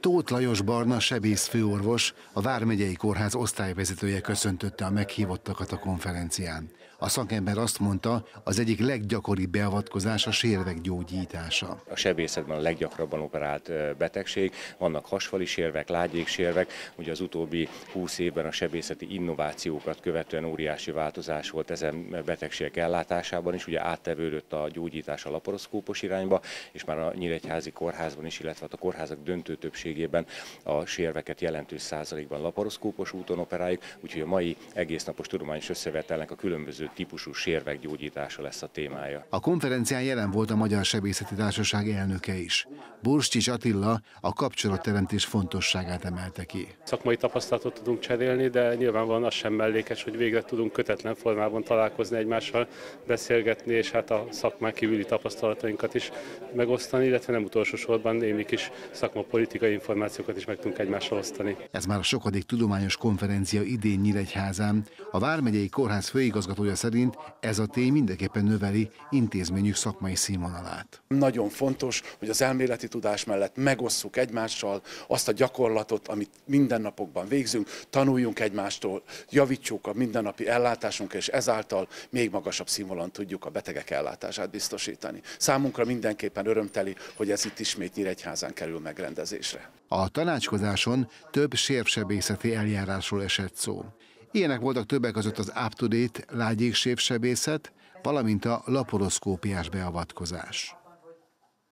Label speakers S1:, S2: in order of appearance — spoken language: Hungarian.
S1: Tóth Lajos Barna sebész főorvos, a Vármegyei Kórház osztályvezetője köszöntötte a meghívottakat a konferencián. A szakember azt mondta, az egyik leggyakoribb beavatkozás a sérvek gyógyítása.
S2: A sebészetben a leggyakrabban operált betegség, vannak hasfali sérvek, lágyéksérvek, ugye az utóbbi 20 évben a sebészeti innovációkat követően óriási változás volt ezen betegségek ellátásában is, ugye áttevődött a gyógyítás a laparoszkópos irányba, és már a Nyíregyházi kórházban is, illetve hát a kórházak döntő többségében a sérveket jelentős százalékban laparoszkópos úton operáljuk, úgyhogy a mai egésznapos tudományos összevetelnek a különböző típusú sérvek gyógyítása lesz a témája.
S1: A konferencián jelen volt a Magyar Sebészeti Társaság elnöke is. Burstics Attila a kapcsolatteremtés fontosságát emelte ki.
S3: Szakmai tapasztalatot tudunk cserélni, de nyilvánvalóan az sem mellékes, hogy végre tudunk kötetlen formában találkozni egymással, beszélgetni, és hát a szakmán kívüli tapasztalatainkat is megosztani, illetve nem utolsó sorban némi kis szakmapolitikai információkat is meg tudunk egymással osztani.
S1: Ez már a sokadik tudományos konferencia idén Nyíregyházán. A Vármegyei Kórház főigazgatója szerint ez a tény mindenképpen növeli intézményük szakmai színvonalát.
S4: Nagyon fontos, hogy az elméleti tudás mellett megosszuk egymással azt a gyakorlatot, amit mindennapokban végzünk, tanuljunk egymástól, javítsuk a mindennapi ellátásunk, és ezáltal még magasabb színvonalon tudjuk a betegek ellátását biztosítani. Számunkra mindenképpen örömteli, hogy ez itt ismét Nyíregyházán kerül megrendezésre.
S1: A tanácskozáson több sérvsebészeti eljárásról esett szó. Ilyenek voltak többek között az up-to-date lágyéksébsebészet, valamint a laporoszkópiás beavatkozás.